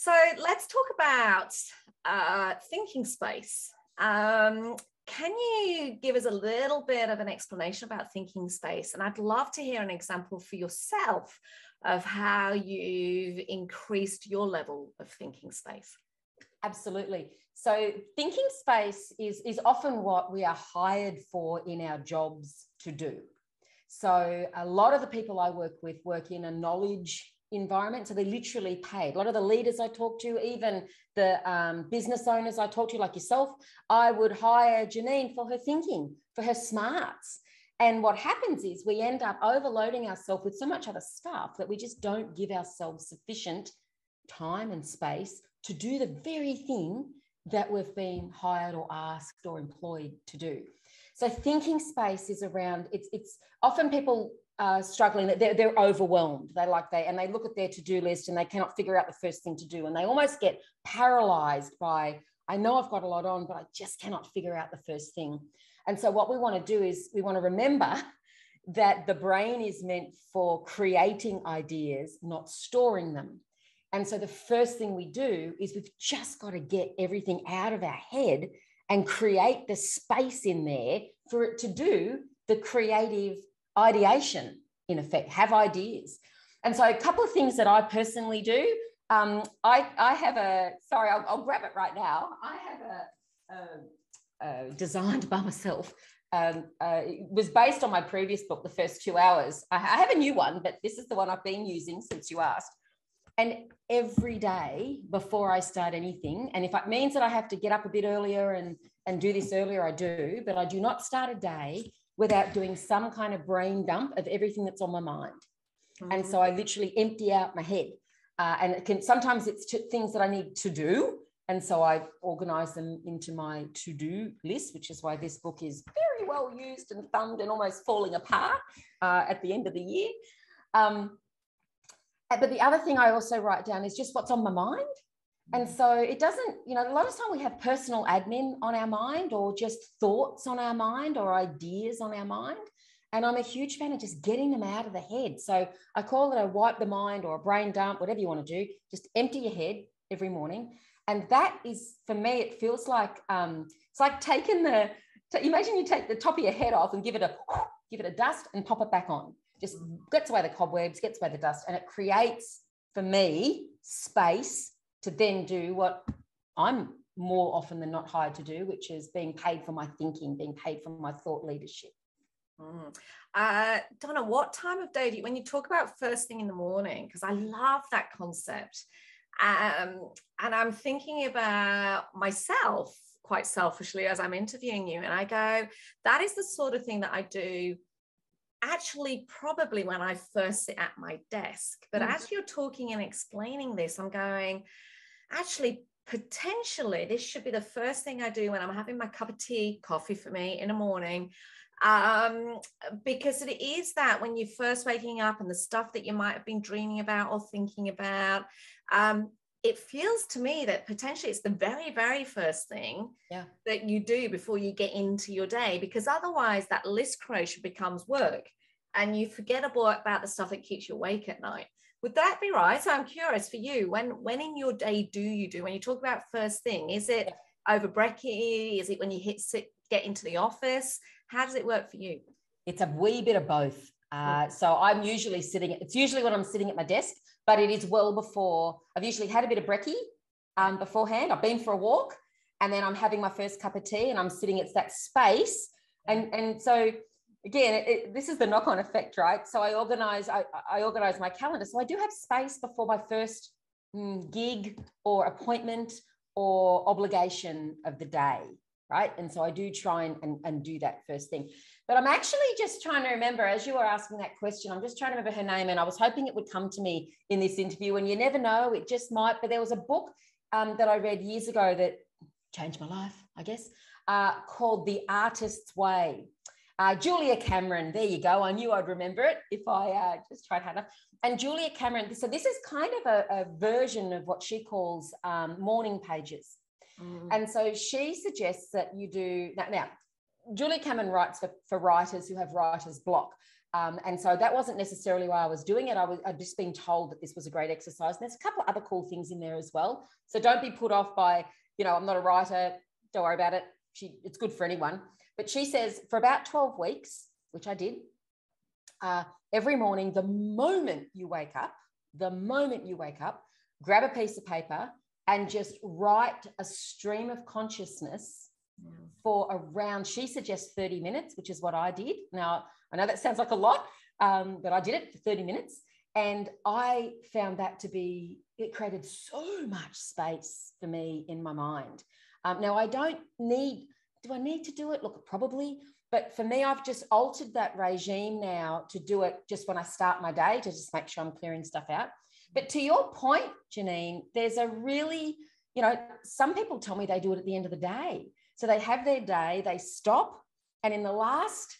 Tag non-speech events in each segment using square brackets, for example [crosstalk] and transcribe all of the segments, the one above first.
So let's talk about uh, thinking space. Um, can you give us a little bit of an explanation about thinking space? And I'd love to hear an example for yourself of how you've increased your level of thinking space. Absolutely. So thinking space is, is often what we are hired for in our jobs to do. So a lot of the people I work with work in a knowledge environment. So they're literally paid. A lot of the leaders I talk to, even the um, business owners I talk to, like yourself, I would hire Janine for her thinking, for her smarts. And what happens is we end up overloading ourselves with so much other stuff that we just don't give ourselves sufficient time and space to do the very thing that we've been hired or asked or employed to do. So thinking space is around it's it's often people are struggling that they're, they're overwhelmed. They like they and they look at their to-do list and they cannot figure out the first thing to do. And they almost get paralyzed by, I know I've got a lot on, but I just cannot figure out the first thing. And so what we want to do is we want to remember [laughs] that the brain is meant for creating ideas, not storing them. And so the first thing we do is we've just got to get everything out of our head and create the space in there for it to do the creative ideation, in effect, have ideas. And so, a couple of things that I personally do. Um, I, I have a, sorry, I'll, I'll, grab it right now. I have a, a, a designed by myself. Um, uh, it was based on my previous book, The First Two Hours. I, I have a new one, but this is the one I've been using since you asked. And every day before I start anything, and if it means that I have to get up a bit earlier and, and do this earlier, I do, but I do not start a day without doing some kind of brain dump of everything that's on my mind. Mm-hmm. And so I literally empty out my head. Uh, and it can sometimes it's things that I need to do. And so I organize them into my to do list, which is why this book is very well used and thumbed and almost falling apart uh, at the end of the year. Um, uh, but the other thing I also write down is just what's on my mind. And mm. so it doesn't, you know, a lot of time we have personal admin on our mind or just thoughts on our mind or ideas on our mind. And I'm a huge fan of just getting them out of the head. So I call it a wipe the mind or a brain dump, whatever you want to do. Just empty your head every morning. And that is, for me, it feels like um, it's like taking the, imagine you take the top of your head off and give it a, give it a dust and pop it back on just gets away the cobwebs, gets away the dust, and it creates for me space to then do what I'm more often than not hired to do, which is being paid for my thinking, being paid for my thought leadership. Mm. Uh, Donna, what time of day do you, when you talk about first thing in the morning, because I love that concept. Um, and I'm thinking about myself quite selfishly as I'm interviewing you, and I go, that is the sort of thing that I do actually probably when I first sit at my desk. But mm. as you're talking and explaining this, I'm going, actually, potentially, this should be the first thing I do when I'm having my cup of tea, coffee for me in the morning. Um, because it is that when you're first waking up and the stuff that you might have been dreaming about or thinking about, um, it feels to me that potentially it's the very very first thing yeah. that you do before you get into your day because otherwise that list creation becomes work and you forget about, about the stuff that keeps you awake at night. Would that be right? So i'm curious for you when when in your day do you do when you talk about first thing is it yeah. over brekkie is it when you hit sit, get into the office? How does it work for you? It's a wee bit of both uh, so i'm usually sitting it's usually when i'm sitting at my desk but it is well before I've usually had a bit of brekkie um, beforehand. I've been for a walk and then I'm having my first cup of tea and I'm sitting, it's that space. And, and so again, it, this is the knock-on effect, right? So I organize, I, I organize my calendar. So I do have space before my first mm, gig or appointment or obligation of the day right? And so I do try and, and, and, do that first thing. But I'm actually just trying to remember, as you were asking that question, I'm just trying to remember her name. And I was hoping it would come to me in this interview. And you never know, it just might. But there was a book um, that I read years ago that changed my life, I guess, uh, called The Artist's Way. Uh, Julia Cameron, there you go. I knew I'd remember it if I uh, just tried hard enough. And Julia Cameron, so this is kind of a, a version of what she calls um, morning pages. Mm. And so she suggests that you do now, now Julia Cameron writes for, for writers who have writer's block. Um, and so that wasn't necessarily why I was doing it. I was I'd just been told that this was a great exercise. And there's a couple of other cool things in there as well. So don't be put off by, you know, I'm not a writer. Don't worry about it. She, it's good for anyone. But she says for about 12 weeks, which I did, uh, every morning, the moment you wake up, the moment you wake up, grab a piece of paper and just write a stream of consciousness yeah. for around, she suggests 30 minutes, which is what I did. Now, I know that sounds like a lot, um, but I did it for 30 minutes. And I found that to be, it created so much space for me in my mind. Um, now, I don't need, do I need to do it? Look, probably. But for me, I've just altered that regime now to do it just when I start my day to just make sure I'm clearing stuff out. But to your point, Janine, there's a really, you know, some people tell me they do it at the end of the day. So they have their day, they stop, and in the last,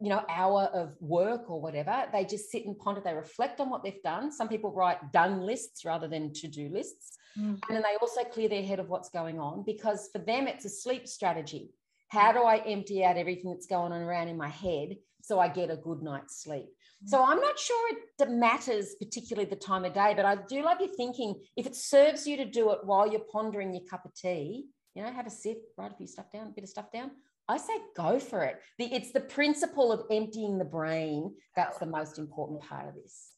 you know, hour of work or whatever, they just sit and ponder, they reflect on what they've done. Some people write done lists rather than to do lists. Mm-hmm. And then they also clear their head of what's going on because for them, it's a sleep strategy. How do I empty out everything that's going on around in my head so I get a good night's sleep? So I'm not sure it matters particularly the time of day, but I do love you thinking if it serves you to do it while you're pondering your cup of tea, you know, have a sip, write a few stuff down, a bit of stuff down. I say go for it. It's the principle of emptying the brain that's the most important part of this.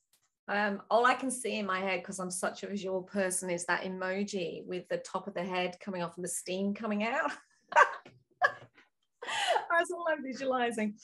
Um, all I can see in my head, because I'm such a visual person, is that emoji with the top of the head coming off and the steam coming out. [laughs] That's all I'm visualizing.